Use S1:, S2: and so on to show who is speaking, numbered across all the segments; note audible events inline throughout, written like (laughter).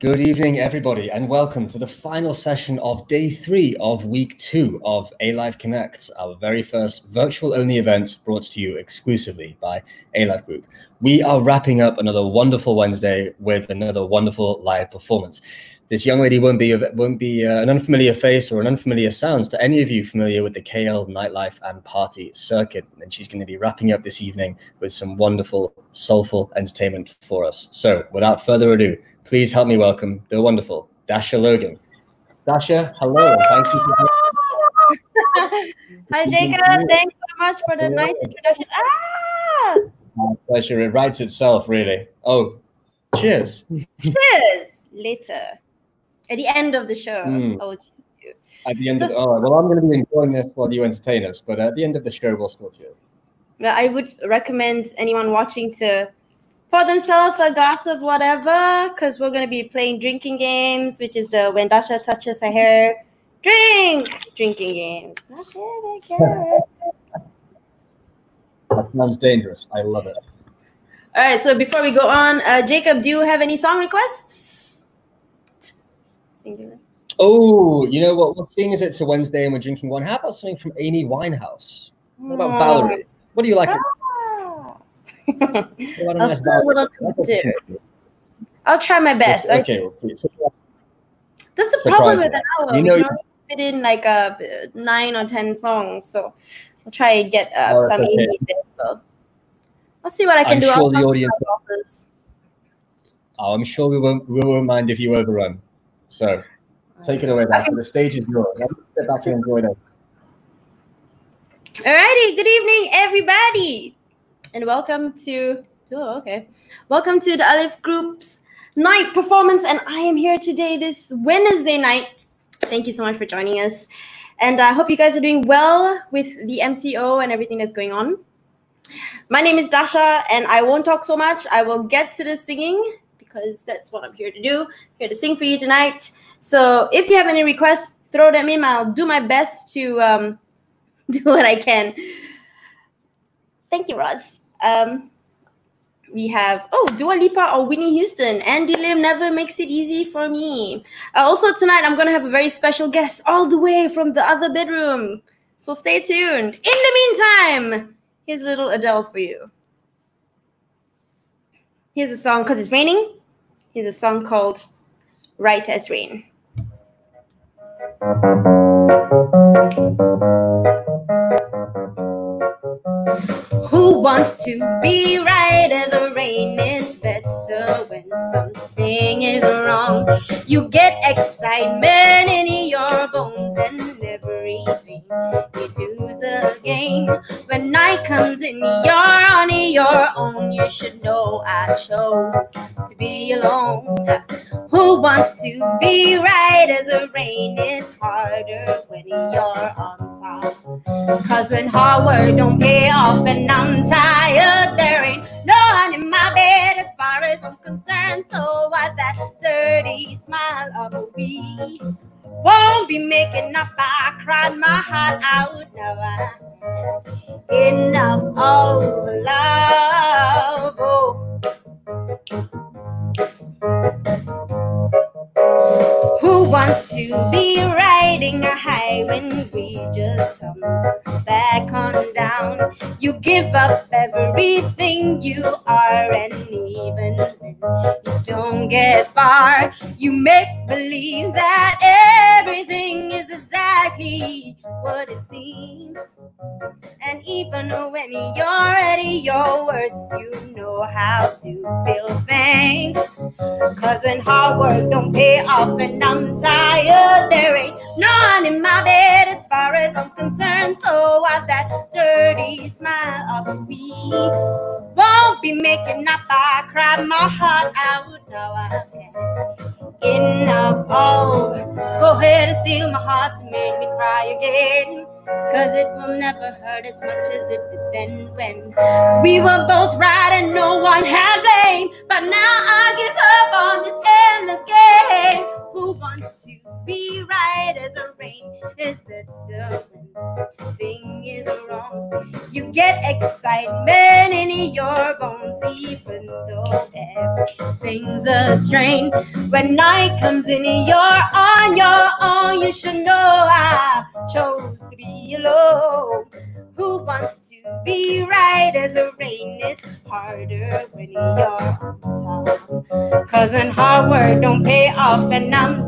S1: Good evening, everybody, and welcome to the final session of day three of week two of ALYFE Connects, our very first virtual only event brought to you exclusively by ALYFE Group. We are wrapping up another wonderful Wednesday with another wonderful live performance. This young lady won't be won't be uh, an unfamiliar face or an unfamiliar sounds to any of you familiar with the KL nightlife and party circuit, and she's going to be wrapping up this evening with some wonderful, soulful entertainment for us. So, without further ado, please help me welcome the wonderful Dasha Logan. Dasha, hello. Thank you. For-
S2: Hi, Jacob. Thanks so much for the nice introduction. Ah!
S1: My pleasure. It writes itself, really. Oh, cheers.
S2: Cheers. Later. At the end of the show.
S1: Mm.
S2: I will cheers you.
S1: At the end
S2: So-
S1: of oh well, I'm going to be enjoying this while you entertain us, but at the end of the show, we'll still cheers.
S2: Well, I would recommend anyone watching to pour themselves a glass of whatever, because we're going to be playing drinking games, which is the when Dasha touches her hair, drink drinking okay.
S1: That sounds dangerous. I love it.
S2: All right, so before we go on, uh, Jacob, do you have any song requests? Singular.
S1: Oh, you know what? Well, seeing as it's a Wednesday and we're drinking one, how about something from Amy Winehouse? What about Valerie? What do you like?
S2: Ah.
S1: A
S2: I'll
S1: nice
S2: spill what I'll do. I'll try my best. I-
S1: Okay, well, please.
S2: that's the
S1: surprise
S2: problem
S1: me.
S2: with an hour.
S1: You
S2: we can only fit in like uh, nine or ten songs, so I'll try and get uh,
S1: oh,
S2: some
S1: okay.
S2: indie there. So I'll see what I can
S1: I'm
S2: do.
S1: sure
S2: I'll
S1: the audience- Oh, I'm sure we won't. We won't mind if you overrun. So take it away, back. The stage is yours. Let's back and enjoy that.
S2: Alrighty, good evening, everybody, and welcome to. Oh, okay. Welcome to the ALYFE Group's night performance, and I am here today, this Wednesday night. Thank you so much for joining us, and I hope you guys are doing well with the MCO and everything that's going on. My name is Dasha, and I won't talk so much. I will get to the singing because that's what I'm here to do. here to sing for you tonight. So if you have any requests, throw them in. I'll do my best to um, (laughs) do what I can. Thank you, Roz. Um, we have oh Dua Lipa or Whitney Houston. Andy Lim never makes it easy for me. Uh, also tonight I'm gonna have a very special guest all the way from the other bedroom. So stay tuned. In the meantime, here's little Adele for you. Here's a song because it's raining. Here's a song called Right as Rain. Who wants to be right as a rain? It's better when something is wrong. You get excitement in your bones and you do's a game. When night comes in, you're on your own. You should know I chose to be alone. Who wants to be right as a rain? is harder when you're on top. Cause when hard work don't pay off and I'm tired, there ain't no one in my bed as far as I'm concerned. So why that dirty smile of a week? Won't be making up, I cried my heart out. Had enough of love. Oh. Who wants to be riding a high when we just tumble back on down? You give up everything you are, and even when you don't get far, you make believe that everything is exactly what it seems. And even when you're at your worst, you know how to feel things. Cause when hard work don't pay off and I'm tired, there ain't no one in my bed as far as I'm concerned. So why that dirty smile of me won't be making up. I cried my heart out. Now I've had enough. Oh, go ahead and steal my heart to make me cry again. Cause it will never hurt as much as it did then when we were both right and no one had blame. But now I give up on this endless game. Who wants to be right as a rain? It's better when something is wrong. You get excitement in your bones, even though everything's a strain. When night comes in, you're on your own. You should know I chose to be alone. Who wants to be right as a rain? It's harder when you're on top. Cause when hard work don't pay off and I'm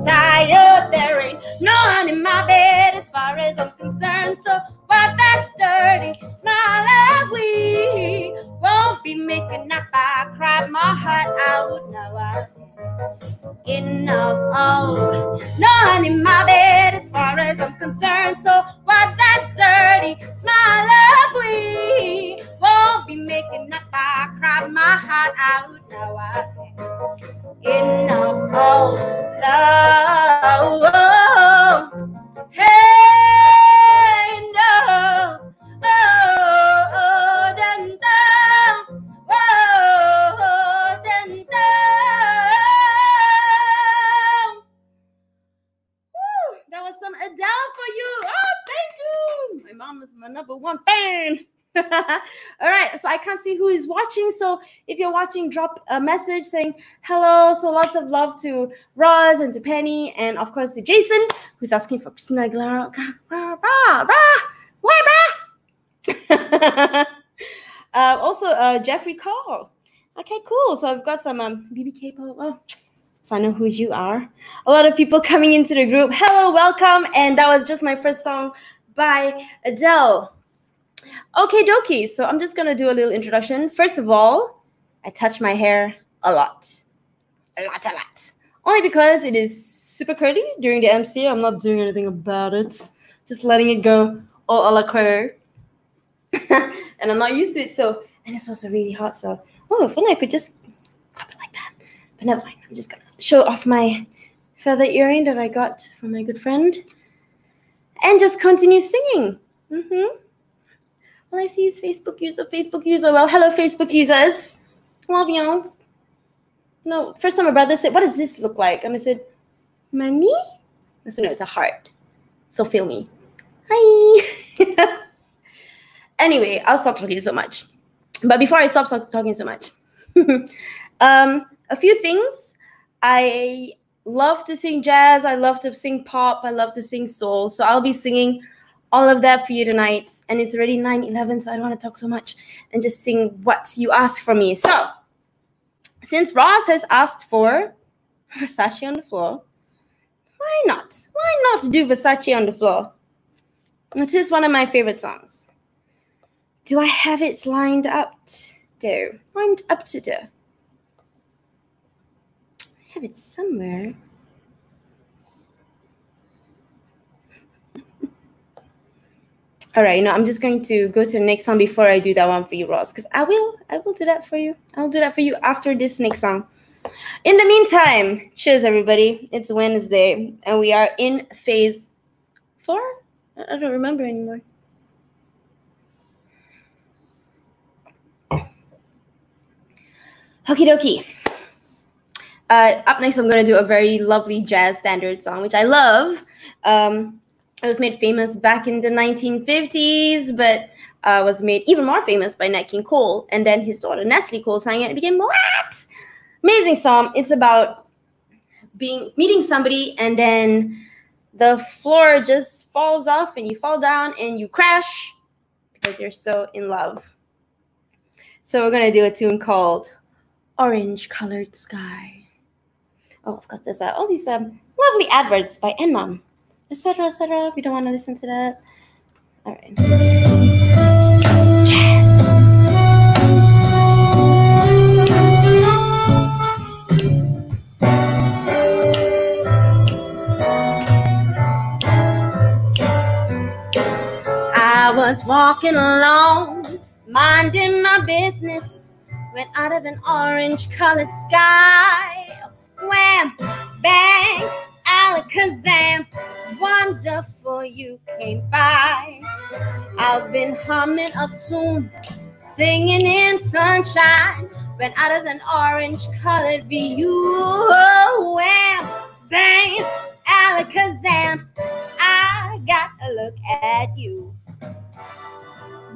S2: a message saying hello. So lots of love to Roz and to Penny, and of course to Jason, who's asking for Christina Aguilera. (laughs) Uh, also, uh, Jeffrey Call. Okay, cool. So I've got some um, BBK pop. Oh, so I know who you are. A lot of people coming into the group. Hello, welcome. And that was just my first song by Adele. Okay, dokie. So I'm just gonna do a little introduction. First of all, I touch my hair a lot, a lot, a lot. Only because it is super curly during the MC. I'm not doing anything about it. Just letting it go all a la queer. (laughs) and I'm not used to it. So, and it's also really hot. So, oh, if only I could just clap it like that. But never mind. I'm just gonna show off my feather earring that I got from my good friend, and just continue singing. Mm-hmm. All I see is Facebook user, Facebook user. Well, hello, Facebook users. Yous. No, first time my brother said, What does this look like? And I said, Money? I said, No, it's a heart. So feel me. Hi. (laughs) anyway, I'll stop talking so much. But before I stop talking so much, (laughs) um, a few things. I love to sing jazz. I love to sing pop. I love to sing soul. So I'll be singing all of that for you tonight. And it's already 9 11, so I don't want to talk so much and just sing what you ask for me. So, since Ross has asked for Versace on the floor, why not? Why not do Versace on the floor? It is one of my favorite songs. Do I have it lined up? There. Lined up to do? I have it somewhere. All right, now I'm just going to go to the next song before I do that one for you, Ross, because I will, I will do that for you. I'll do that for you after this next song. In the meantime, cheers, everybody. It's Wednesday, and we are in phase four. I don't remember anymore. Okie dokie. Uh, up next, I'm going to do a very lovely jazz standard song, which I love. Um, it was made famous back in the 1950s, but uh, was made even more famous by Nat King Cole. And then his daughter, Natalie Cole, sang it. It became what? Amazing song. It's about being meeting somebody, and then the floor just falls off, and you fall down, and you crash because you're so in love. So we're gonna do a tune called "Orange Colored Sky." Oh, of course, there's uh, all these um, lovely adverts by Enmom etc., etc. If you don't want to listen to that. All right. Yes. I was walking along, minding my business, when out of an orange colored sky, wham, bang, alakazam, wonderful you came by. I've been humming a tune, singing in sunshine, when out of an orange colored view. Wham, bang, alakazam, I got a look at you.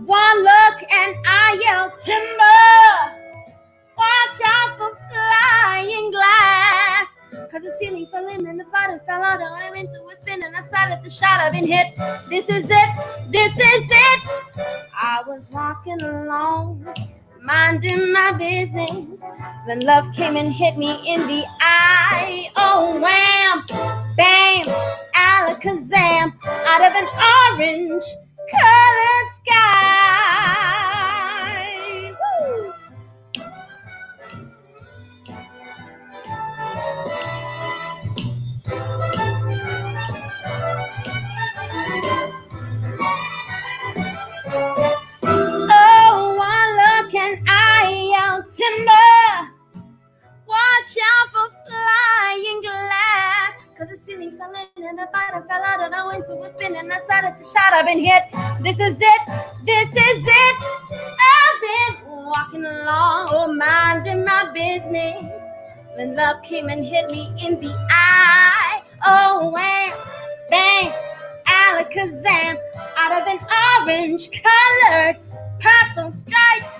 S2: One look and I yell timber. Bottom fell out. And I went to a spin and I started to shot. I've been hit. This is it. This is it. I was walking along, minding my business. When love came and hit me in the eye. Oh, wham, bam, alakazam, out of an orange colored sky. The fell in and the bottom fell out and I went to a spin and I started to shout, I've been hit. This is it. This is it. I've been walking along, oh, minding my business. When love came and hit me in the eye. Oh, wham, bang, alakazam. Out of an orange colored purple stripe,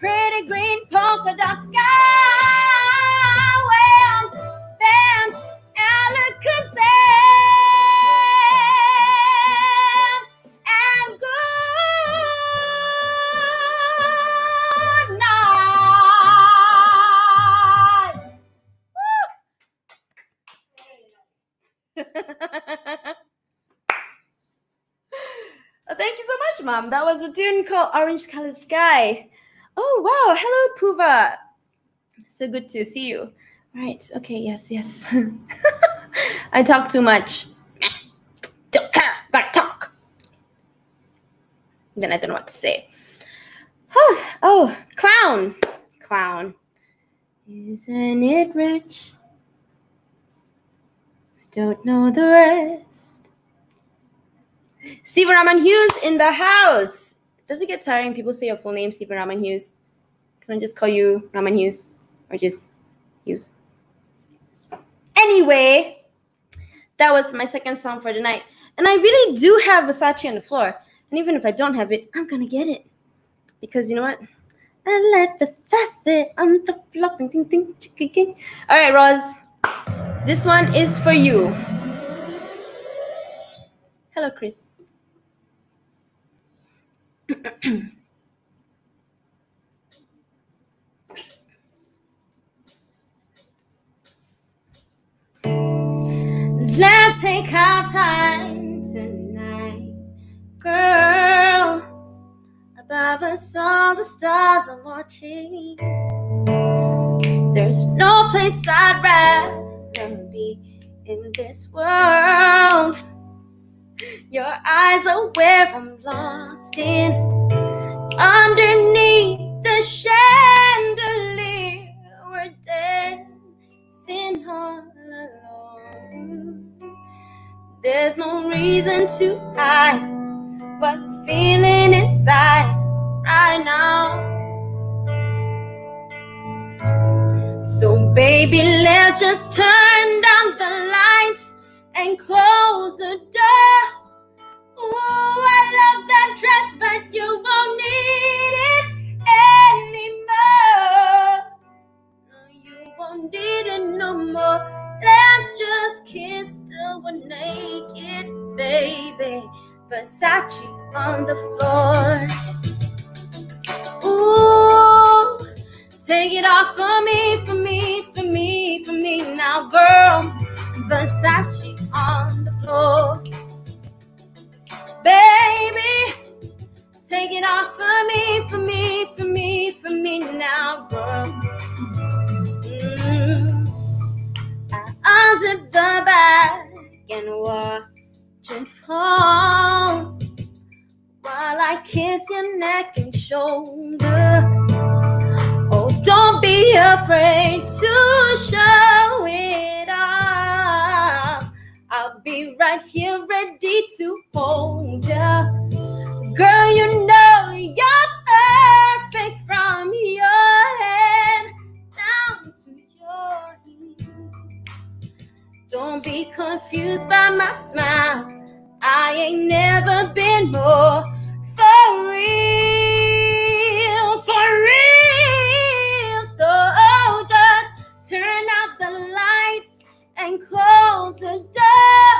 S2: pretty green polka dot sky. Much, Mom. That was a tune called Orange Color Sky. Oh, wow. Hello, Puva. So good to see you. All right. Okay. Yes, yes. (laughs) I talk too much. Don't care. Gotta talk. Then I don't know what to say. Oh, oh, clown. Clown. Isn't it rich? I don't know the rest. Stephen Rahman-Hughes in the house. Does it get tiring? People say your full name, Stephen Rahman-Hughes. Can I just call you Rahman-Hughes or just Hughes? Anyway, that was my second song for the night. And I really do have Versace on the floor. And even if I don't have it, I'm going to get it. Because you know what? I let the Versace on the floor. Ding, ding, ding, ding, ding. All right, Roz. This one is for you. Hello, Chris. Let's take our time tonight, girl. Above us, all the stars are watching. There's no place I'd rather be in this world. Your eyes are where I'm lost in. Underneath the chandelier, we're dancing all alone. There's no reason to hide what I'm feeling inside right now. So, baby, let's just turn down the lights and close the door. Ooh, I love that dress, but you won't need it anymore. No, you won't need it no more. Let's just kiss till we're naked, baby. Versace on the floor. Ooh, take it off for me, for me, for me, for me now, girl. Versace on the floor. Baby, take it off for me, for me, for me, for me now, girl. Mm. I unzip the bag and watch it fall while I kiss your neck and shoulder. Oh, don't be afraid to show it. I'll be right here ready to hold ya. Girl, you know you're perfect from your head down to your knees. Don't be confused by my smile. I ain't never been more close the door.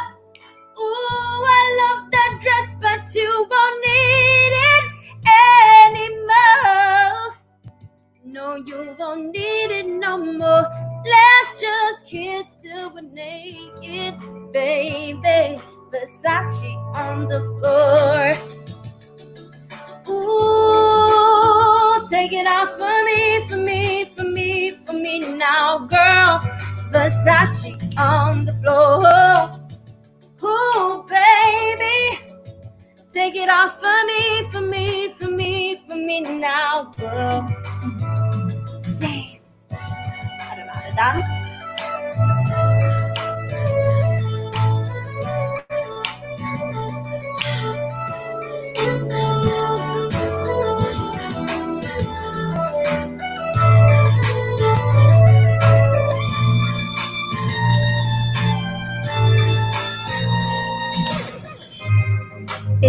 S2: Ooh, I love that dress, but you won't need it anymore. No, you won't need it no more. Let's just kiss till we're naked, baby. Versace on the floor. Ooh, take it off for me, for me, for me, for me now, girl. Versace on the floor. Ooh, baby. Take it off for me, for me, for me, for me now, girl. Dance. I don't know how to dance.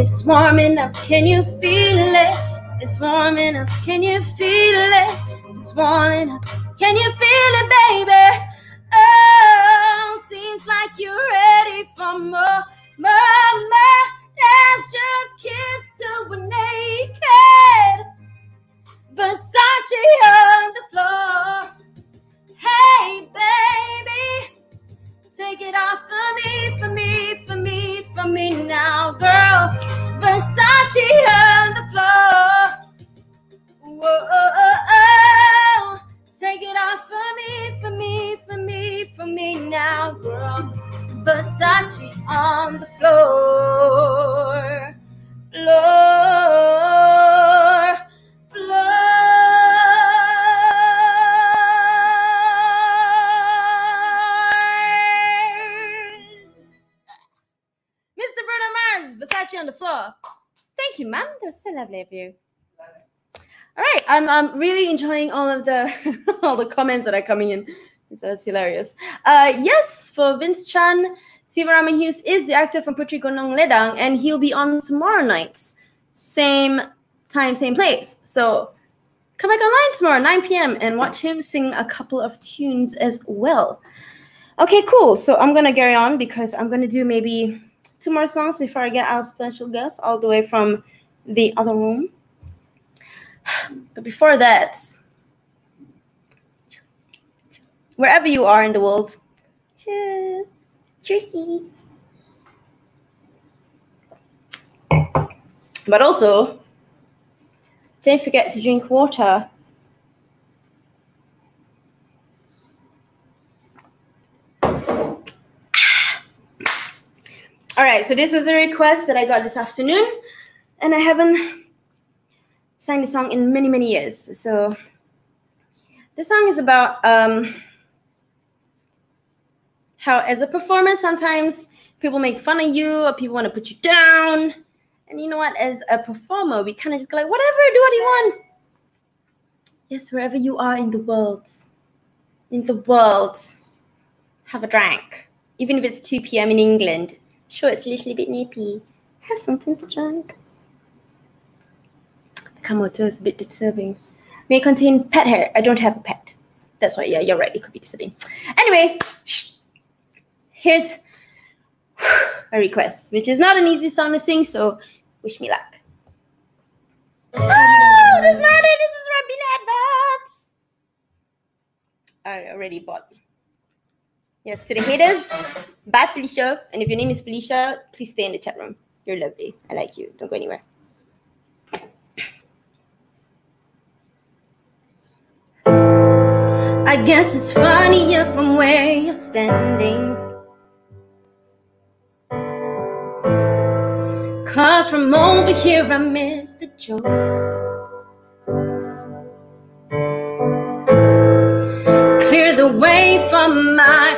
S2: It's warming up, can you feel it? It's warming up, can you feel it? It's warming up, can you feel it, baby? Oh, seems like you're ready for more, more, more. Let's just kiss till we're naked. Versace on the floor. Hey, baby. Take it off for me, for me, for me, for me now, girl. Versace on the floor. Whoa, take it off for me, for me, for me, for me now, girl. Versace on the floor, floor, Thank you, ma'am. That's so lovely of you. All right, I'm um, really enjoying all of the (laughs) all the comments that are coming in. So that's hilarious. Uh, yes, for Vince Chan, Sivaraman Hughes is the actor from Puteri Gunung Ledang, and he'll be on tomorrow night, same time, same place. So come back online tomorrow, 9 p.m., and watch him sing a couple of tunes as well. Okay, cool. So I'm gonna carry on because I'm gonna do maybe two more songs before I get our special guest all the way from the other room. (sighs) But before that, wherever you are in the world, cheers, cheersies. But also, don't forget to drink water. All right, so this was a request that I got this afternoon, and I haven't sang the song in many, many years. So the song is about um, how, as a performer, sometimes people make fun of you or people want to put you down. And you know what? As a performer, we kind of just go like, whatever, do what you want. Yes, wherever you are in the world, in the world, have a drink. Even if it's 2 p.m. in England. Sure, it's a little bit nippy. Have something to drink. The Kamoto is a bit disturbing. May contain pet hair. I don't have a pet. That's why, yeah, you're right. It could be disturbing. Anyway, shh. here's (sighs) a request, which is not an easy song to sing, so wish me luck. Oh, that's not it. This is Robin Adverts. I already bought. Yes, to the haters, bye Felicia. And if your name is Felicia, please stay in the chat room. You're lovely. I like you. Don't go anywhere. I guess it's funnier from where you're standing. Cause from over here I miss the joke.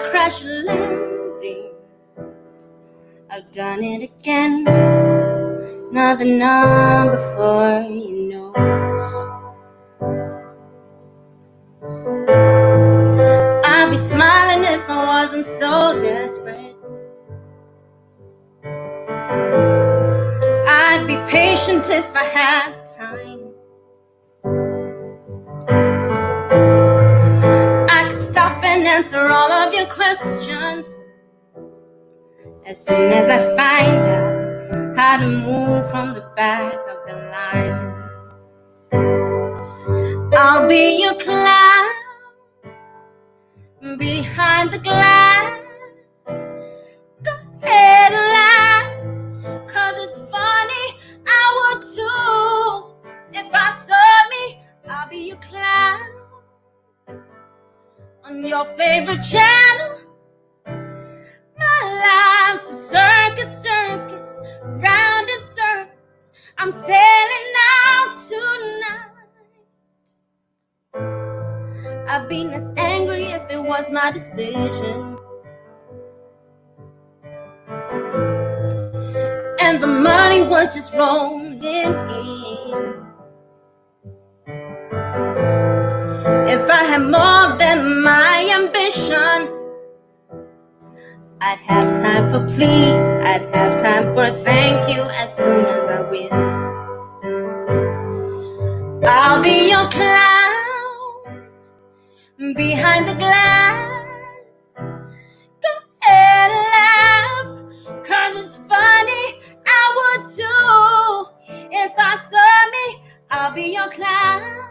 S2: Crash landing. I've done it again. Another number for your nose. I'd be smiling if I wasn't so desperate. I'd be patient if I had the time. Answer all of your questions. As soon as I find out how to move from the back of the line, I'll be your clown behind the glass. Go ahead and laugh, cause it's funny. I would too. If I saw me, I'll be your clown on your favorite channel. My life's a circus, circus, round in circles. I'm sailing out tonight. I'd be less angry if it was my decision. And the money was just rolling in. If I had more than my ambition, I'd have time for please, I'd have time for thank you as soon as I win. I'll be your clown behind the glass. Go ahead and laugh, cause it's funny. I would too. If I saw me, I'll be your clown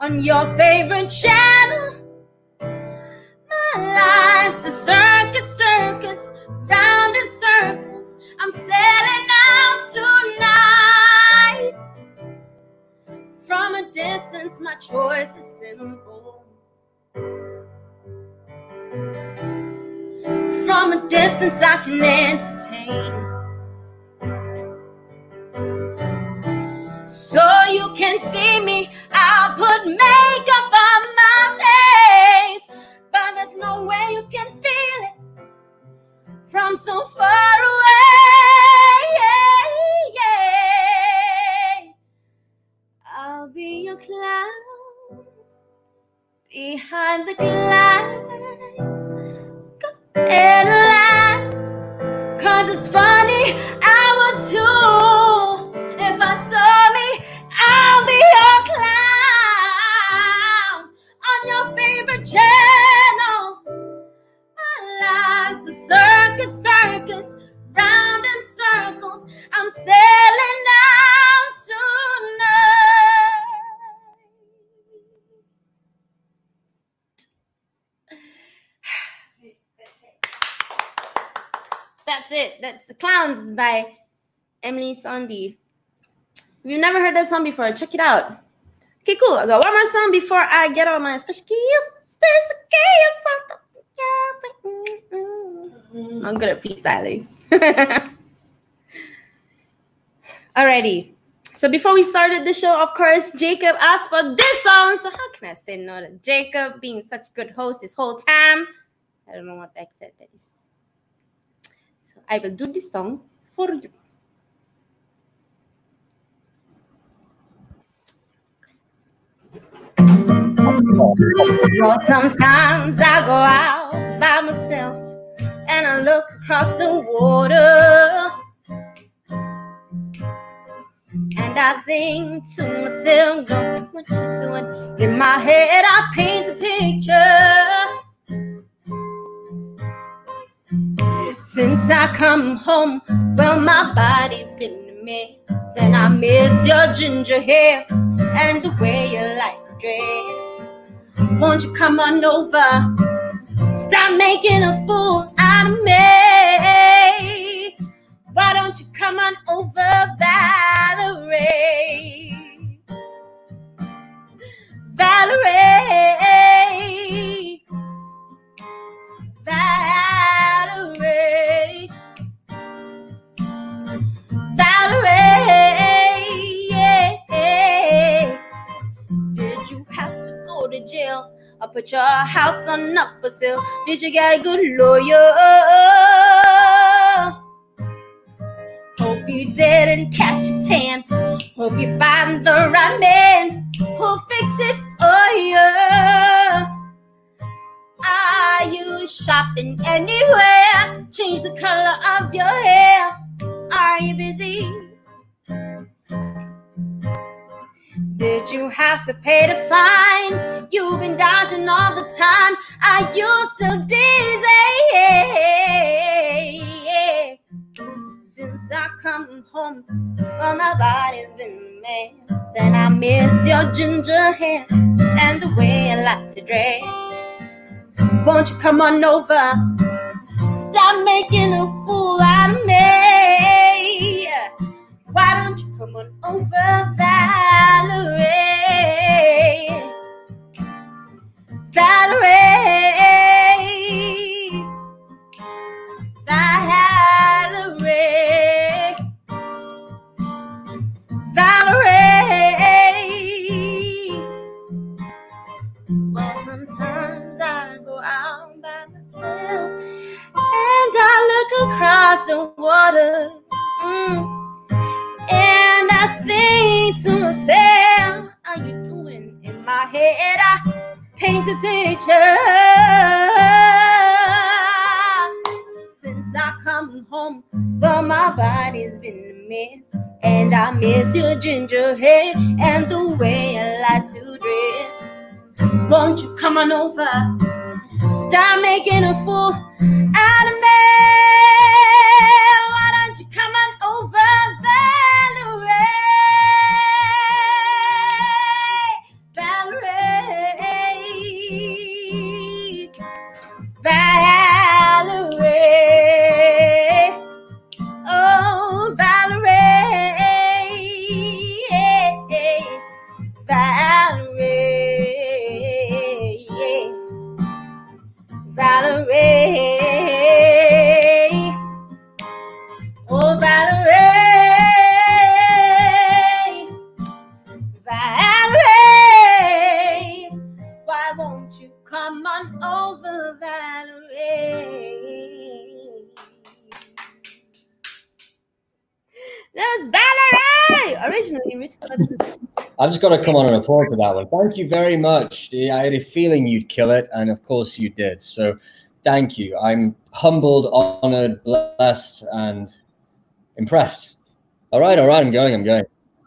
S2: on your favorite channel. My life's a circus, circus, round in circles. I'm sailing out tonight. From a distance, my choice is simple. From a distance, I can entertain. So you can see me, I'll put makeup by Emeli Sandé. If you've never heard that song before, check it out. Okay, cool. I got one more song before I get on my special keys. Special keys. Mm-hmm. I'm good at freestyling. (laughs) Alrighty. So before we started the show, of course, Jacob asked for this song. So how can I say no to Jacob being such a good host this whole time? I don't know what said that is. So I will do this song for you. Well, sometimes I go out by myself and I look across the water. And I think to myself, what you doing. In my head, I paint a picture. Since I come home, well, my body's been a mess. And I miss your ginger hair and the way you like to dress. Won't you come on over? Stop making a fool out of me. Why don't you come on over, Valerie? Valerie. Valerie. Valerie. Did you have to go to jail or put your house on up for sale? Did you get a good lawyer? Hope you didn't catch a tan. Hope you find the right man who'll fix it for you. Are you shopping anywhere? Change the color of your hair. Are you busy? Did you have to pay the fine? You've been dodging all the time. Are you still dizzy? Since I come home, well, my body's been a mess, and I miss your ginger hair and the way I like to dress. Won't you come on over? Stop making a fool out of me. Why don't you come on over, Valerie? Valerie. Valerie. Valerie. Across the water. Mm. And I think to myself, how you doing in my head? I paint a picture. Since I come home, but my body's been a mess. And I miss your ginger hair and the way I like to dress. Won't you come on over? Stop making a fool out of me. Why don't you come on over,
S1: I've just got to come on and applaud for that one. Thank you very much. I had a feeling you'd kill it, and of course you did. So thank you. I'm humbled, honored, blessed, and impressed. All right, all right, I'm going, I'm going.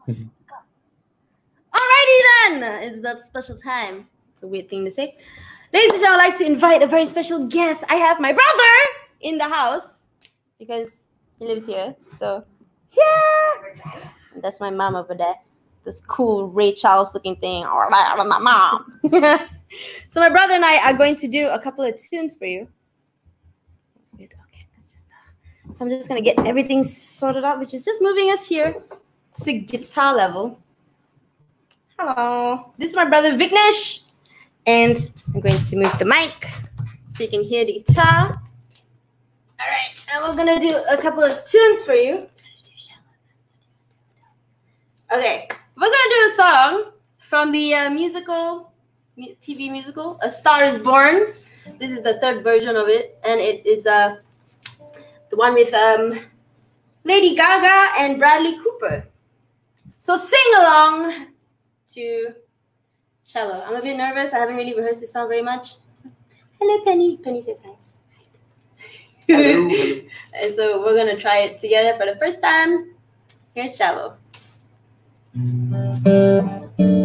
S2: Alrighty then! It's that special time. It's a weird thing to say. Ladies and gentlemen, I'd like to invite a very special guest. I have my brother in the house because he lives here. So, yeah! That's my mom over there. This cool Ray Charles looking thing. Or my mom. (laughs) so, my brother and I are going to do a couple of tunes for you. Okay, just. Uh, so, I'm just going to get everything sorted out, which is just moving us here to guitar level. Hello. This is my brother Vignesh. And I'm going to move the mic so you can hear the guitar. All right. And we're going to do a couple of tunes for you. Okay. We're going to do a song from the uh, musical, TV musical, A Star is Born. This is the third version of it. And it is uh, the one with um, Lady Gaga and Bradley Cooper. So sing along to Shallow. I'm a bit nervous. I haven't really rehearsed this song very much. Hello, Penny. Penny says hi. (laughs) and so we're gonna try it together for the first time. Here's Shallow. Something, you?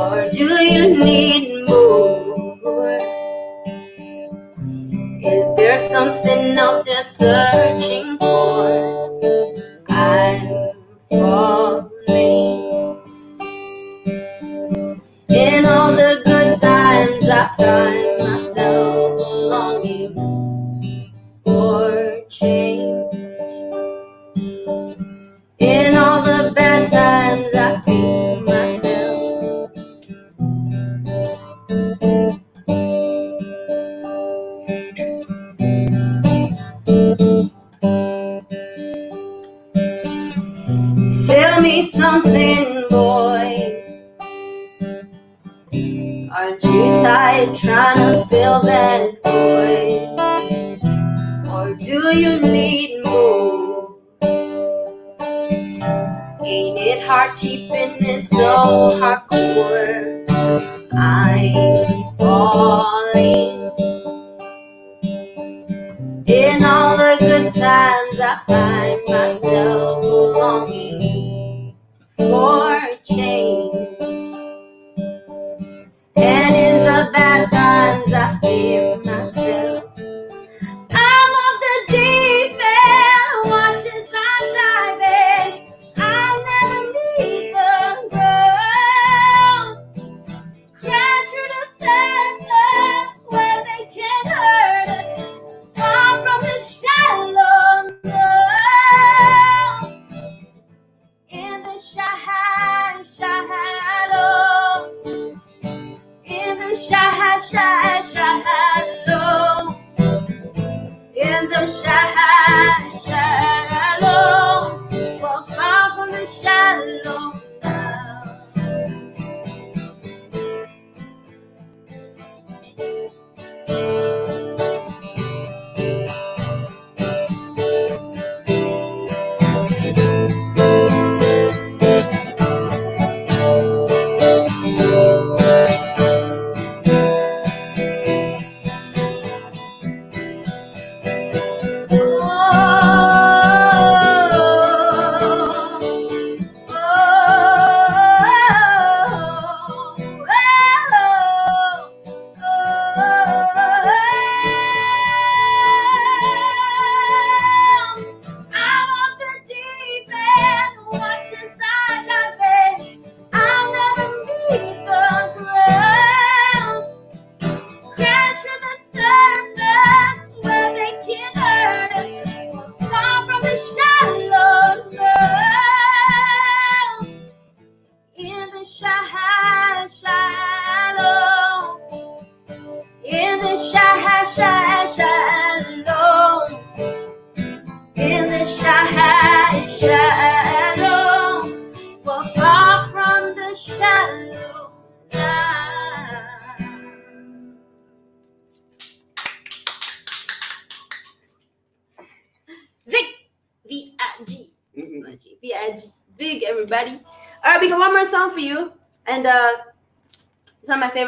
S2: Or do you need more? Is there something else you're searching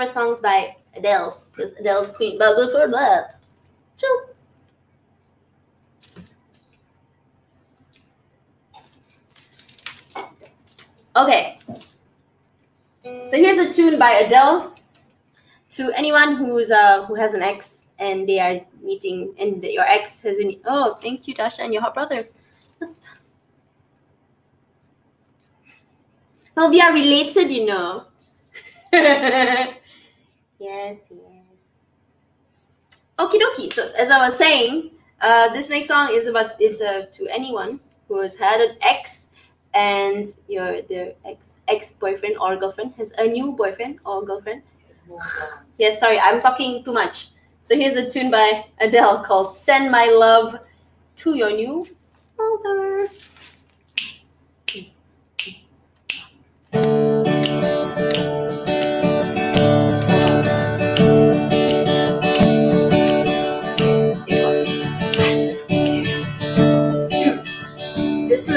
S2: favorite songs by Adele, because Adele's queen. Blah blah blah. Chill. Okay. So here's a tune by Adele. To anyone who's uh who has an ex and they are meeting and your ex has an oh thank you Dasha and your hot brother. Well, we are related, you know. (laughs) yes, yes. Okie dokie. So as I was saying, uh, this next song is about is uh, to anyone who has had an ex and your their ex ex boyfriend or girlfriend has a new boyfriend or girlfriend. Yes, sorry, I'm talking too much. So here's a tune by Adele called "Send My Love to Your New Mother."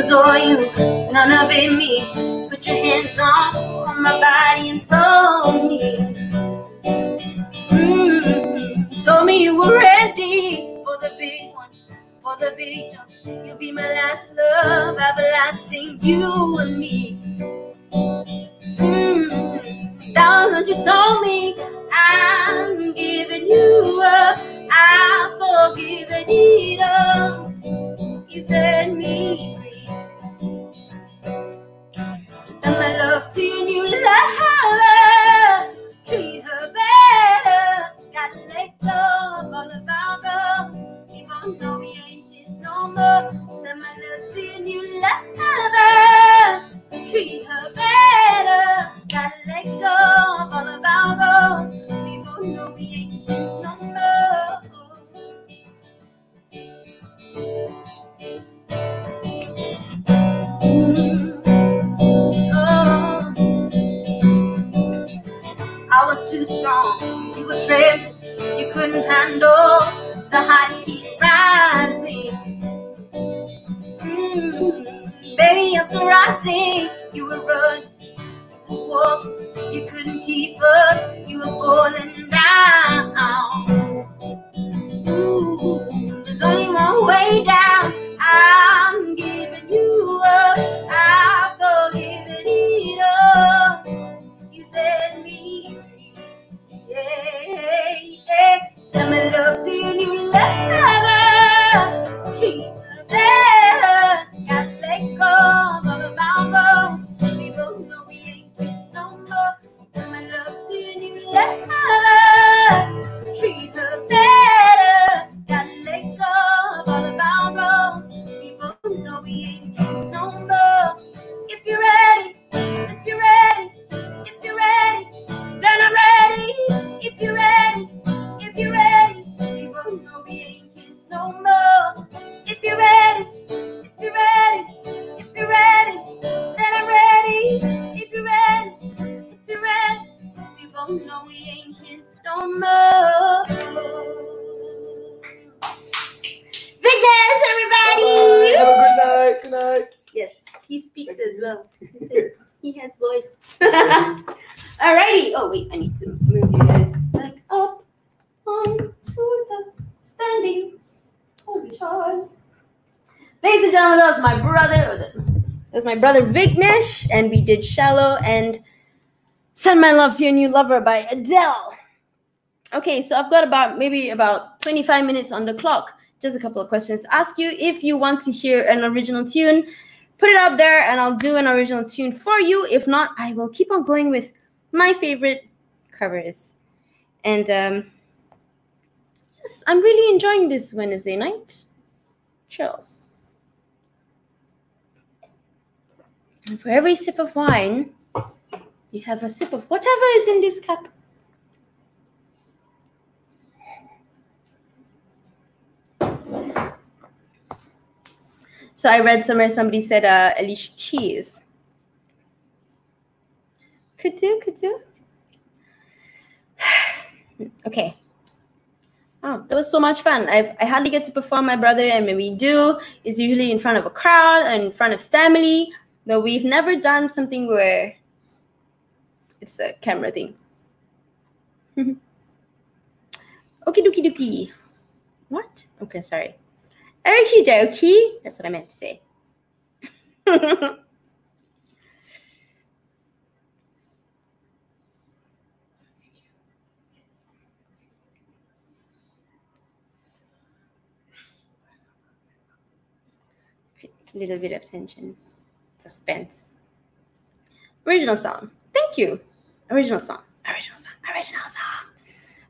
S2: Was all you, none of it me. Put your hands on, on my body and told me. Mm, told me you were ready for the big one, for the big jump. You'll be my last love, everlasting, you and me. Mm, that was what you told me. I'm giving you up, I've forgiven it all. You set me my love to your new lover. Treat her better. Gotta let go of all of our goals. He won't know we ain't this no more. Send my love to your new lover. Treat her better. Gotta let go of all of our goals. He won't know we ain't kids no more. I was too strong. You were trembling, you couldn't handle the high heat rising. Mm, baby, I'm so rising. You were running, you were walking, you couldn't keep up, you were falling down. Ooh, there's only one way down. I Love to your new lover. Let go of all the (laughs) Alrighty. Oh wait, I need to move you guys back up onto the standing. Ladies and gentlemen, that was my brother. Oh, that's my, that's my brother Vignesh, and we did "Shallow" and "Send My Love to Your New Lover" by Adele. Okay, so I've got about maybe about 25 minutes on the clock. Just a couple of questions to ask you. If you want to hear an original tune, put it out there and I'll do an original tune for you. If not, I will keep on going with my favorite covers. And um, yes, I'm really enjoying this Wednesday night. Chills. And for every sip of wine, you have a sip of whatever is in this cup. So I read somewhere somebody said uh, Alicia Keys. Could do, could do. (sighs) okay. Oh, that was so much fun. I, I hardly get to perform my brother, and when we do, it's usually in front of a crowd and in front of family. but we've never done something where it's a camera thing. (laughs) Okie dokie dokie. What? Okay, sorry. Okie dokie. That's what I meant to say. (laughs) A little bit of tension, suspense. Original song. Thank you. Original song. Original song. Original song.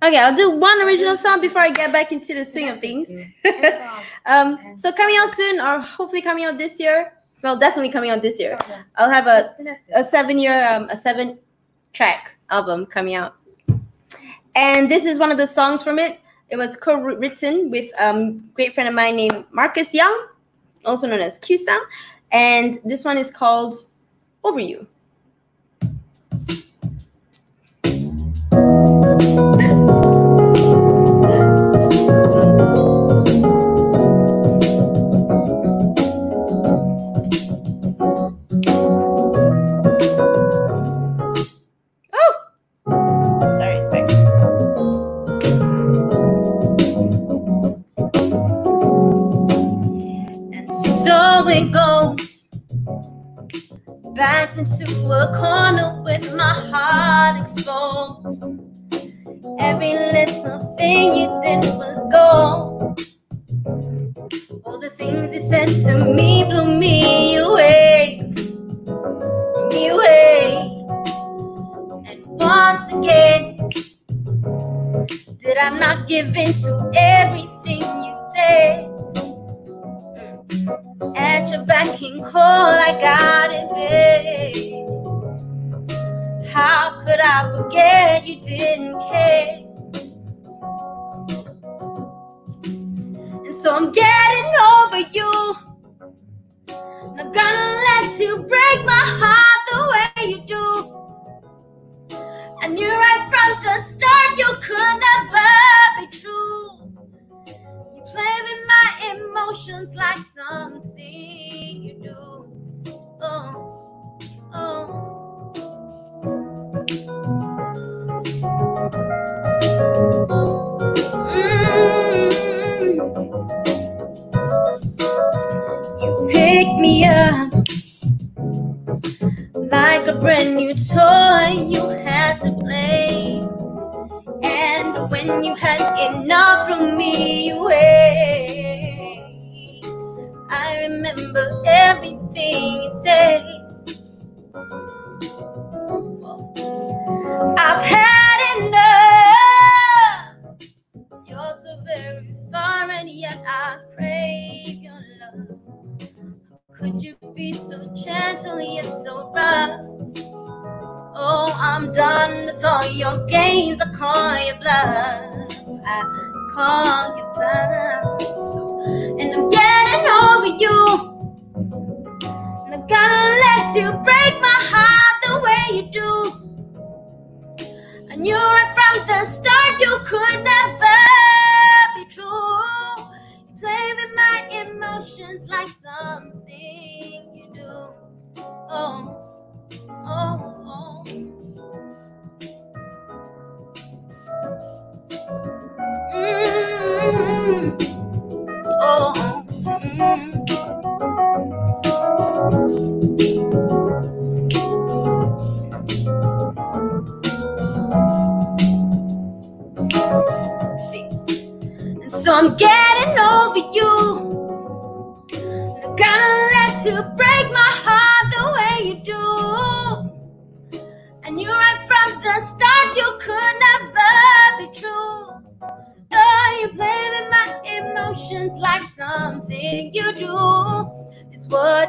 S2: Okay, I'll do one original song before I get back into the swing of things. (laughs) um, so coming out soon, or hopefully coming out this year. Well, definitely coming out this year. I'll have a a seven year um, a seven track album coming out, and this is one of the songs from it. It was co-written with um great friend of mine named Marcus Young, also known as Q Sound, and this one is called Over You. Start you could never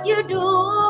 S2: you do.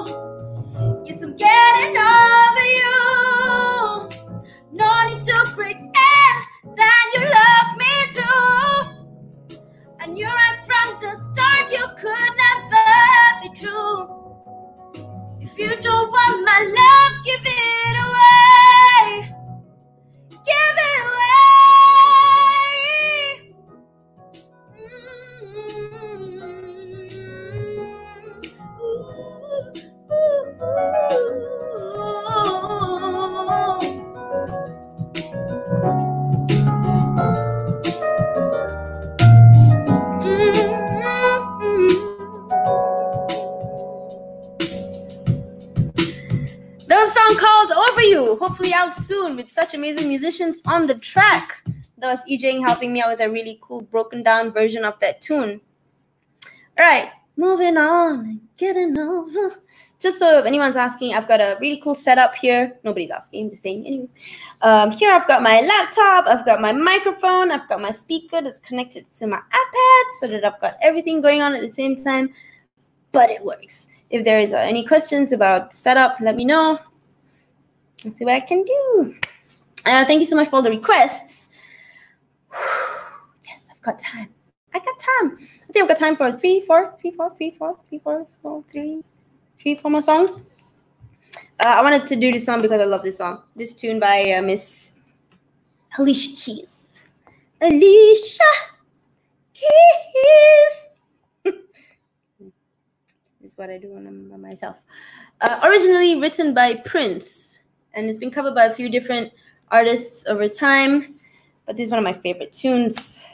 S2: Such amazing musicians on the track. That was EJing helping me out with a really cool broken down version of that tune. All right, moving on, getting over. Just so if anyone's asking, I've got a really cool setup here. Nobody's asking, I'm just saying anyway. Um, here I've got my laptop, I've got my microphone, I've got my speaker that's connected to my iPad so that I've got everything going on at the same time. But it works. If there is any questions about the setup, let me know. Let's see what I can do. Uh, thank you so much for all the requests. (sighs) yes, I've got time. I got time. I think I've got time for three, four, three, four, three, four, three, four, four, three, three, four more songs. Uh, I wanted to do this song because I love this song. This tune by uh, Miss Alicia Keys. Alicia Keys. (laughs) this is what I do when I'm by myself. Uh, originally written by Prince, and it's been covered by a few different artists over time. But this is one of my favorite tunes.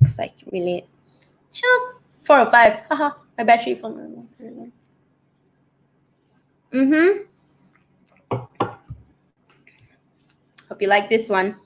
S2: Because I can four or five. Haha, my battery phone. Mm-hmm. Hope you like this one.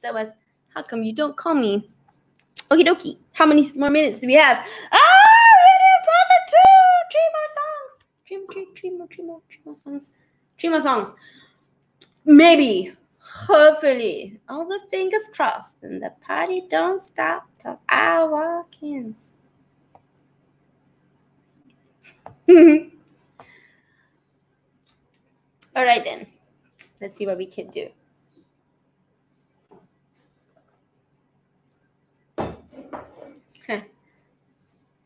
S2: That was How Come You Don't Call Me? Okie dokie. How many more minutes do we have? Ah, we have time for two, three more songs. Three, three, three more, three more, three more songs. Three more songs. Maybe, hopefully, all the fingers crossed, and the party don't stop till I walk in. (laughs) all right then. Let's see what we can do.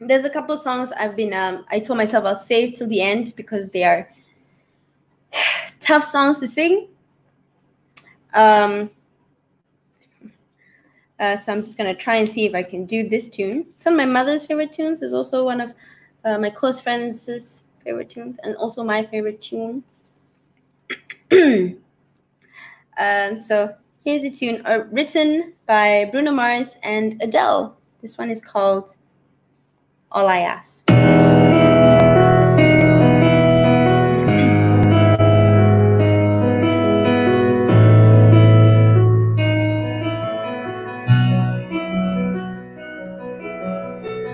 S2: There's a couple songs I've been um I told myself I'll save till the end because they are (sighs) tough songs to sing. Um uh, so I'm just gonna try and see if I can do this tune. It's of my mother's favorite tunes. Is also one of uh, my close friends' favorite tunes, and also my favorite tune. (clears throat) um, so here's a tune uh, written by Bruno Mars and Adele. This one is called "All I Ask."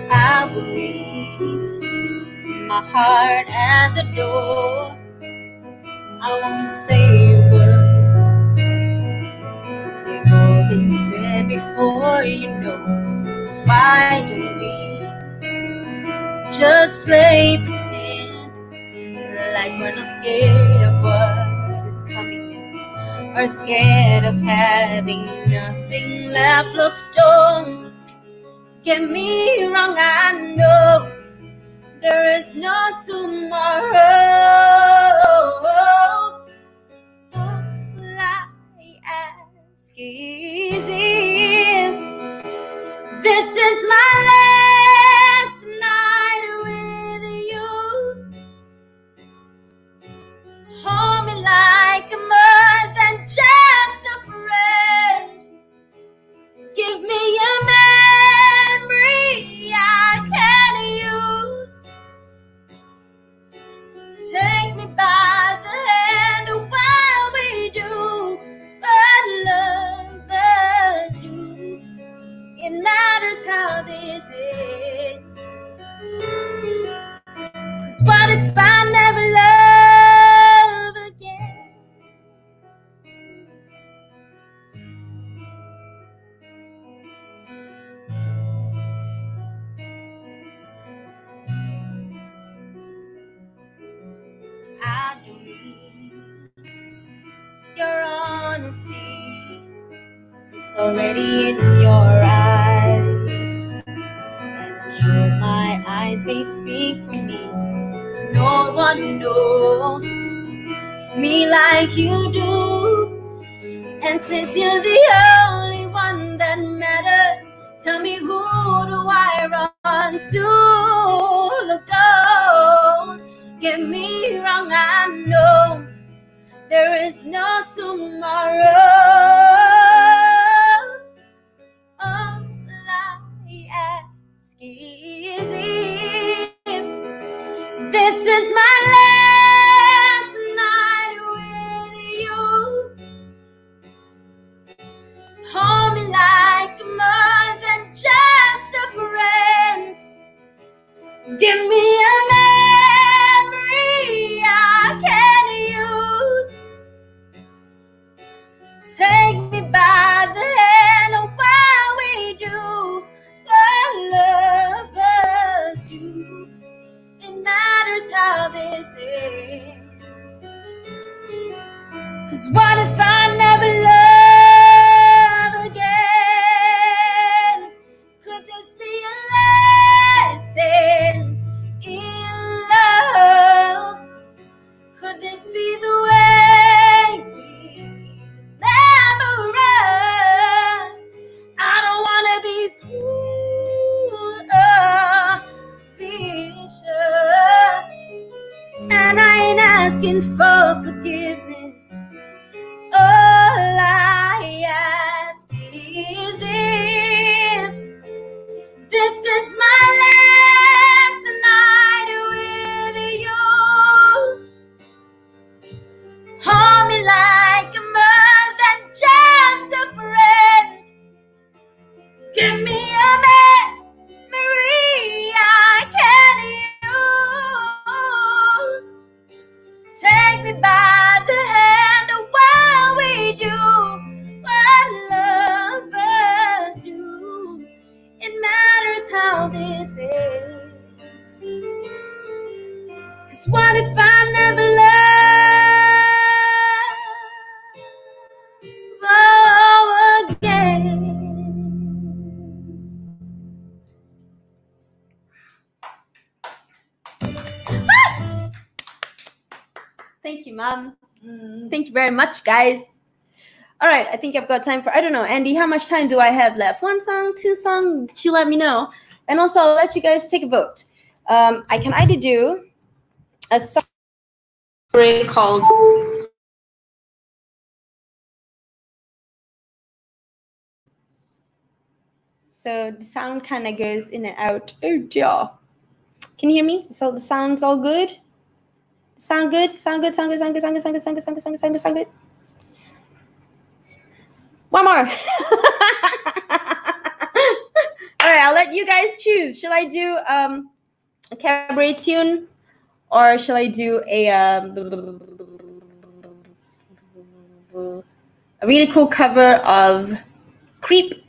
S2: I will leave my heart at the door. I won't say a word. They've all been said before, you know. So why don't we just play pretend like we're not scared of what is coming next, or scared of having nothing left? Look, don't get me wrong. I know there is no tomorrow. All I ask is if this is my last like more than just a friend. Give me a memory I can use. Take me by the hand while we do what lovers do. It matters how this ends. Cause what if I never much, guys. All right, I think I've got time for, I don't know, Andy, how much time do I have left? One song, two song? You let me know. And also, I'll let you guys take a vote. Um, I can either do a song called So the sound kind of goes in and out. Oh dear. Can you hear me? So the sound's all good? Sound good? Sound good? Sound good? Sound good? Sound good? Sound good? Sound good? Sound good? Sound good? Sound good? Sound good? One more. (laughs) all right, I'll let you guys choose. Shall I do um a cabaret tune or shall I do a um, a really cool cover of Creep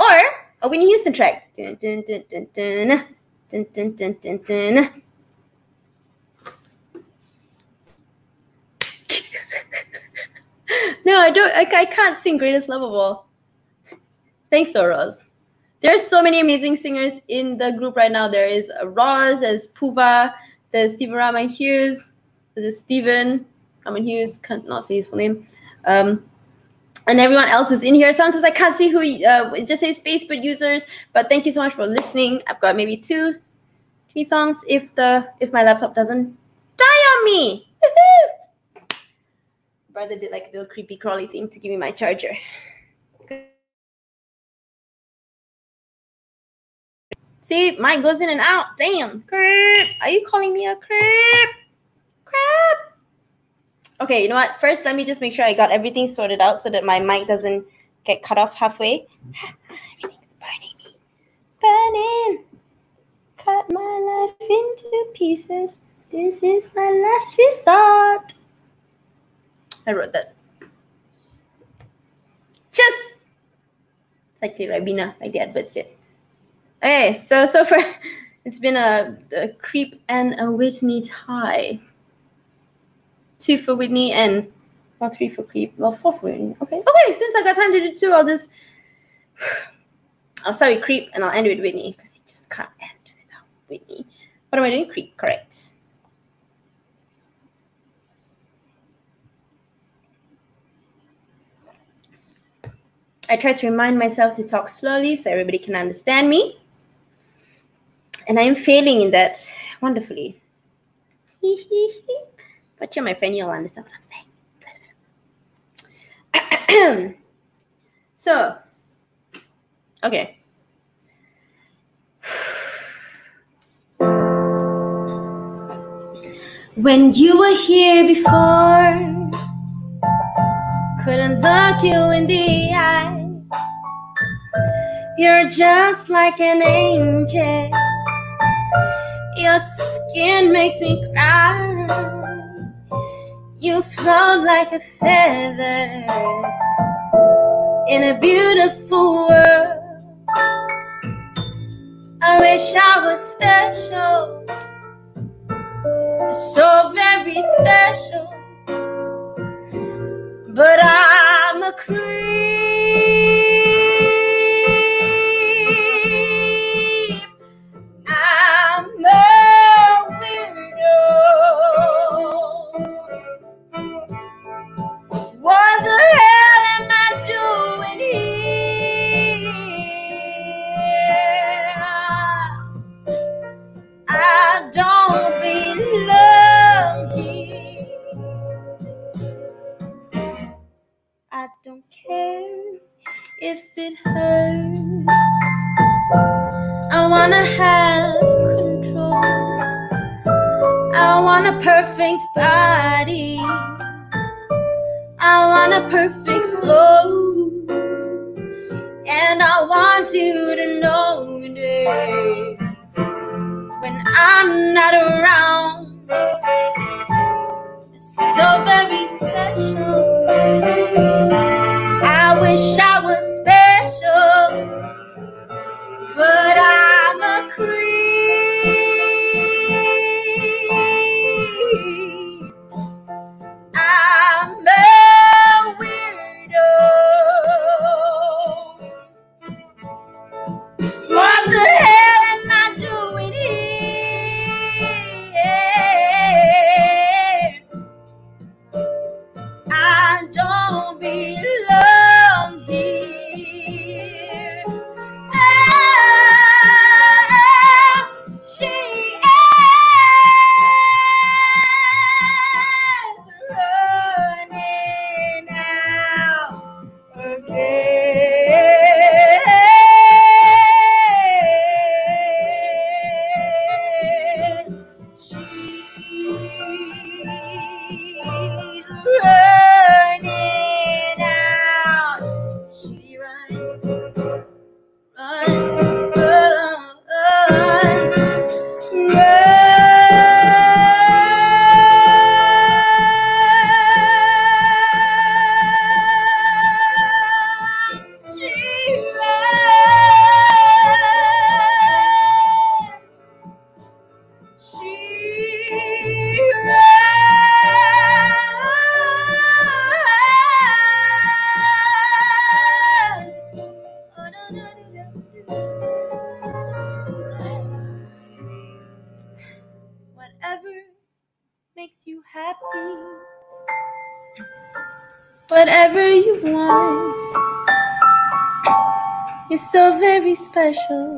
S2: or a Whitney Houston track? Dun, dun, dun, dun. Dun, dun, dun, dun, dun. (laughs) no, I don't. I, I can't sing "Greatest Love of All." Thanks, though, Rose. There's so many amazing singers in the group right now. There is Roz, there's Puva, there's Stephen Rahman-Hughes, there's Stephen Rahman-Hughes. Can't not say his full name. Um, and everyone else who's in here. Sometimes I can't see who. Uh, it just says Facebook users. But thank you so much for listening. I've got maybe two, three songs if the if my laptop doesn't die on me. Woohoo! Brother did like a little creepy crawly thing to give me my charger. See, mine goes in and out. Damn. Crap. Are you calling me a crap? Crap. Okay, you know what? First, let me just make sure I got everything sorted out so that my mic doesn't get cut off halfway. (sighs) Everything's burning me. Burning. Cut my life into pieces. This is my last resort. I wrote that. Just. It's like the Rabina, like the advert said. Okay, so so far (laughs) it's been a, a creep and a Whitney tie. Two for Whitney and well three for creep. Well four for Whitney. Okay. Okay, since I got time to do two, I'll just (sighs) I'll start with creep and I'll end with Whitney because you just can't end without Whitney. What am I doing? Creep, correct. I try to remind myself to talk slowly so everybody can understand me and I am failing in that wonderfully. but you're my friend, you'll understand what I'm saying. (clears throat) so, okay. (sighs) When you were here before, couldn't look you in the eye. You're just like an angel. Your skin makes me cry. You float like a feather in a beautiful world. I wish I was special, so very special. But I'm a creep. Wanna have control. I want a perfect body. I want a perfect soul. And I want you to know days when I'm not around. It's so very special. I wish I was special, but I'm very special.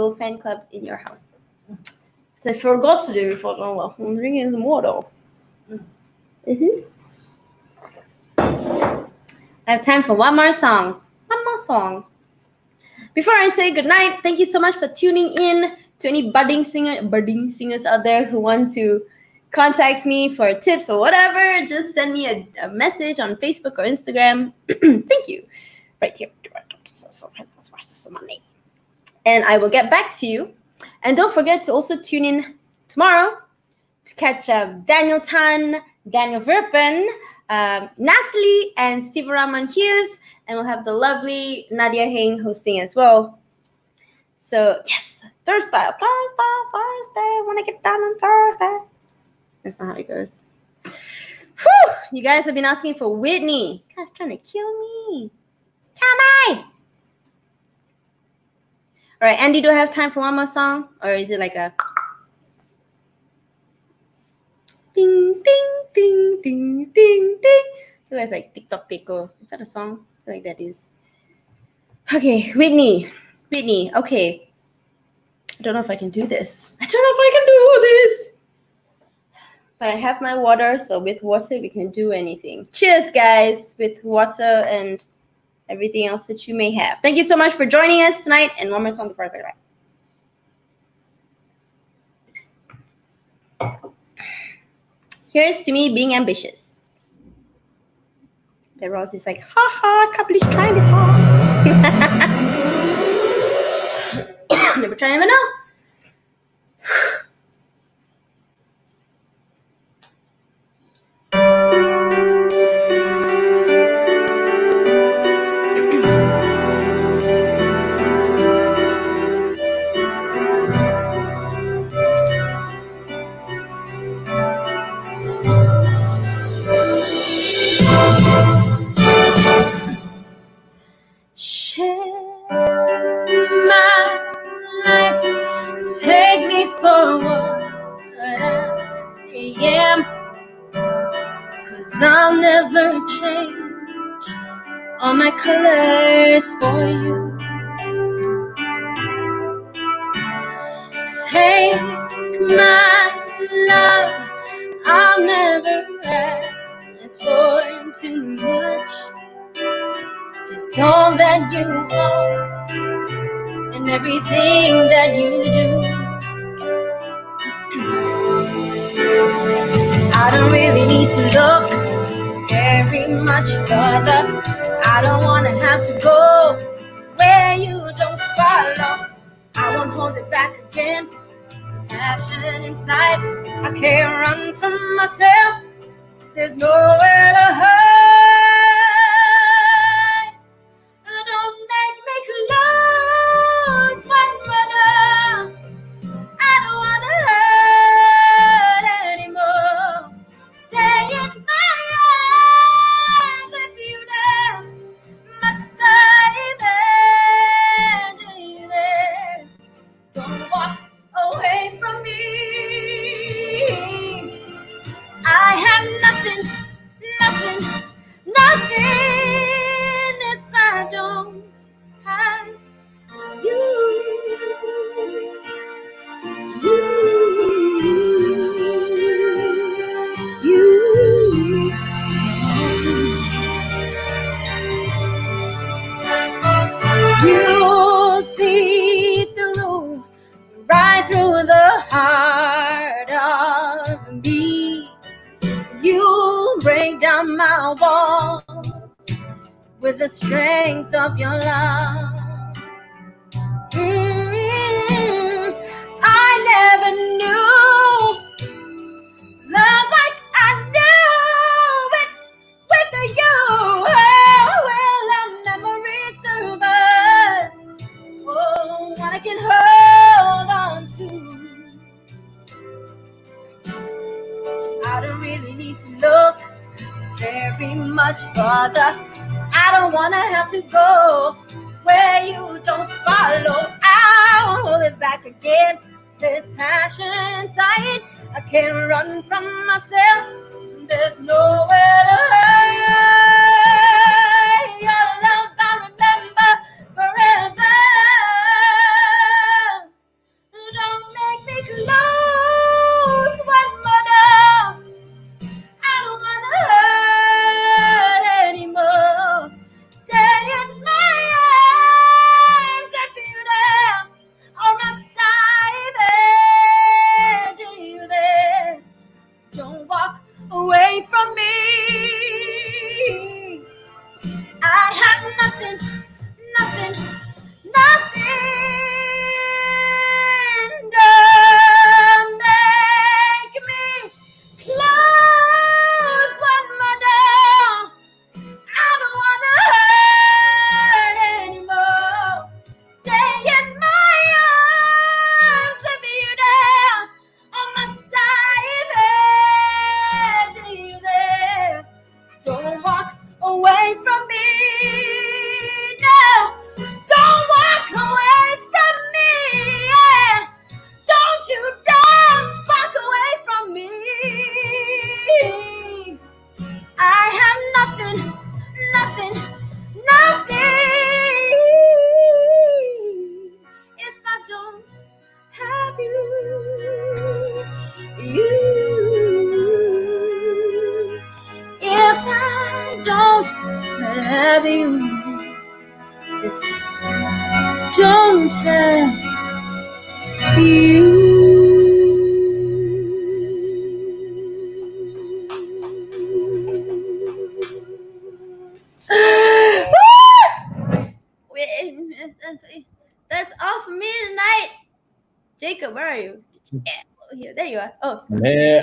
S2: Little fan club in your house. So I forgot to do before. Oh well, I'm drinking some water. Mm-hmm. I have time for one more song. One more song. Before I say goodnight, thank you so much for tuning in. To any budding singer, budding singers out there who want to contact me for tips or whatever, just send me a, a message on Facebook or Instagram. thank you. Right here. And I will get back to you. And don't forget to also tune in tomorrow to catch up Daniel Tan, Daniel Verpen, um, Natalie, and Steve Rahman-Hughes. And we'll have the lovely Nadia Hing hosting as well. So, yes, Thursday, Thursday, Thursday. Want to get down on Thursday. That's not how it goes. Whew, you guys have been asking for Whitney. You guys trying to kill me. Come on. All right, Andy, do I have time for one more song? Or is it like a ding, ding, ding, ding, ding, ding? I feel like TikTok Pico. Is that a song? I like that is. Okay, Whitney. Whitney, okay. I don't know if I can do this. I don't know if I can do this. But I have my water, so with water we can do anything. Cheers, guys, with water and everything else that you may have. Thank you so much for joining us tonight. And one more song before I say goodbye. Here's to me being ambitious. But Ross is like, ha ha, couple is trying this song. (laughs) Never try to know.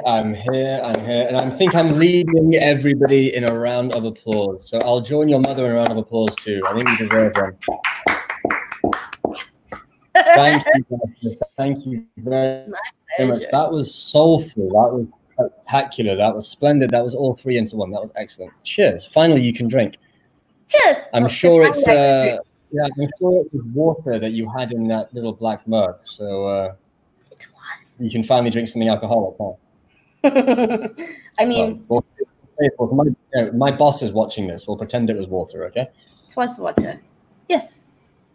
S1: I'm here, I'm here, and I think I'm leading everybody in a round of applause. So I'll join your mother in a round of applause too. I think you deserve one. Thank you, thank you very, very much. That was soulful. That was spectacular. That was splendid. That was all three into one. That was excellent. Cheers. Finally, you can drink.
S2: Cheers.
S1: I'm
S2: Oh,
S1: sure it's uh, yeah, I'm sure it was water that you had in that little black mug. So uh,
S2: like- it was.
S1: you can finally drink something alcoholic. Huh? (laughs)
S2: I mean,
S1: Well, we'll- we'll- my, boss is watching this. We'll pretend it was water, okay?
S2: it was water. Yes.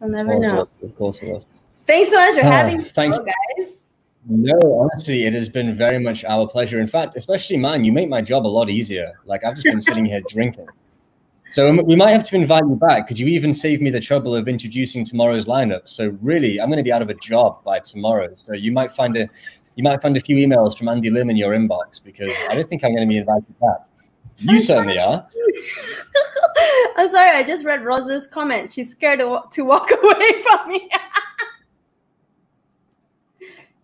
S2: I'll never know.
S1: water, Of course it was.
S2: Thanks so much for
S1: Ah,
S2: having me,
S1: thank
S2: on, guys.
S1: No, honestly, it has been very much our pleasure. In fact, especially mine, you make my job a lot easier. Like I've just been sitting here (laughs) drinking. So um, we might have to invite you back because you even saved me the trouble of introducing tomorrow's lineup. So really, I'm going to be out of a job by tomorrow. So you might find a, you might find a few emails from Andy Lim in your inbox because I don't think I'm going to be invited back. You certainly are. (laughs)
S2: I'm sorry, I just read Rosa's comment. She's scared to, to walk (laughs) away from me. (laughs)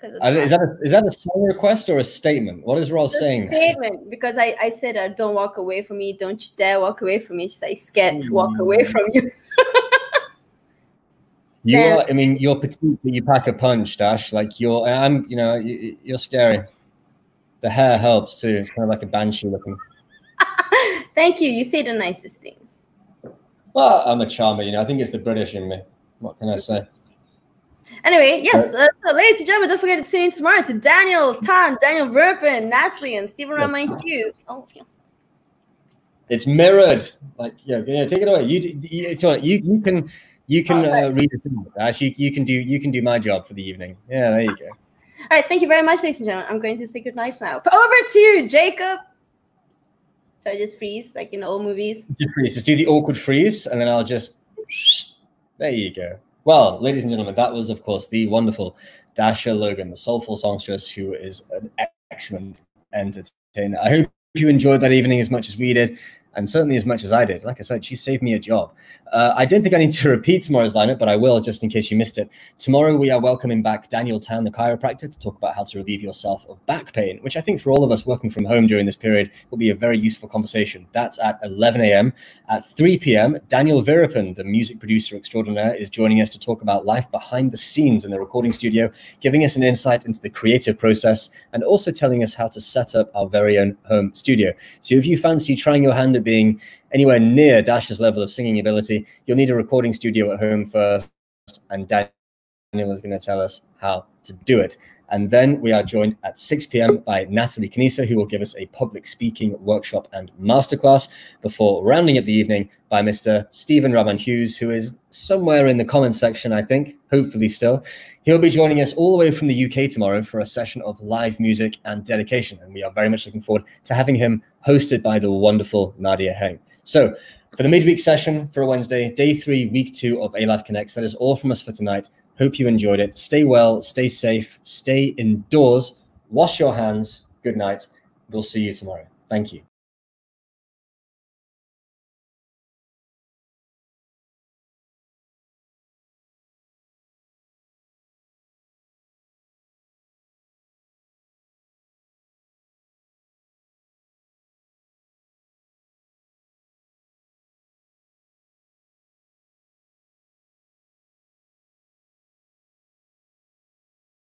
S1: Is that a, is that a song request or a statement? What is Roz saying?
S2: statement because I, I said uh, don't walk away from me, don't you dare walk away from me. She's like scared to walk away
S1: Mm.
S2: from you.
S1: You
S2: Damn.
S1: are. I mean, you're petite, you pack a punch, Dash. Like you're. I'm. You know, you, you're scary. The hair helps too. It's kind of like a banshee looking. (laughs)
S2: Thank you. You say the nicest things.
S1: Well, I'm a charmer. You know, I think it's the British in me. What can I say?
S2: Anyway, yes. Uh, so, ladies and gentlemen, don't forget to tune in tomorrow to Daniel Tan, Daniel Verpin, Natalie, and Stephen
S1: Yeah.
S2: Rahman Hughes. Oh, yes.
S1: It's mirrored. Like, yeah, yeah. Take it away. You, you, it's all right. you, you can, you can uh, read Dash. You, you can do, you can do my job for the evening. Yeah, there you go.
S2: All right. Thank you very much, ladies and gentlemen. I'm going to say goodnight now. Over to you, Jacob. So I just freeze like in old movies.
S1: Just freeze. Just do the awkward freeze, and then I'll just. There you go. Well, ladies and gentlemen, that was, of course, the wonderful Dasha Logan, the soulful songstress, who is an excellent entertainer. I hope you enjoyed that evening as much as we did, and certainly as much as I did. Like I said, she saved me a job. Uh, I don't think I need to (laughs) repeat tomorrow's lineup, but I will just in case you missed it. Tomorrow, we are welcoming back Daniel Tan, the chiropractor, to talk about how to relieve yourself of back pain, which I think for all of us working from home during this period will be a very useful conversation. That's at 11 a.m. At 3 p.m., Daniel Virapin, the music producer extraordinaire, is joining us to talk about life behind the scenes in the recording studio, giving us an insight into the creative process and also telling us how to set up our very own home studio. So if you fancy trying your hand at being anywhere near Dash's level of singing ability, you'll need a recording studio at home first, and Daniel is going to tell us how to do it. And then we are joined at 6 p.m. by Natalie Kanisa, who will give us a public speaking workshop and masterclass before rounding up the evening by Mr. Stephen Rahman-Hughes, who is somewhere in the comments section, I think, hopefully still. He'll be joining us all the way from the UK tomorrow for a session of live music and dedication. And we are very much looking forward to having him hosted by the wonderful Nadia Heng. So, for the midweek session for Wednesday, day three, week two of ALYFE Connects, that is all from us for tonight. Hope you enjoyed it. Stay well, stay safe, stay indoors, wash your hands. Good night. We'll see you tomorrow. Thank you.